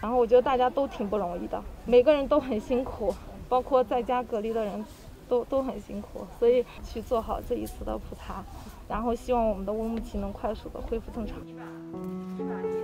然后我觉得大家都挺不容易的每个人都很辛苦包括在家隔离的人都都很辛苦所以去做好这一次的普查然后希望我们的乌鲁木齐能快速的恢复正常。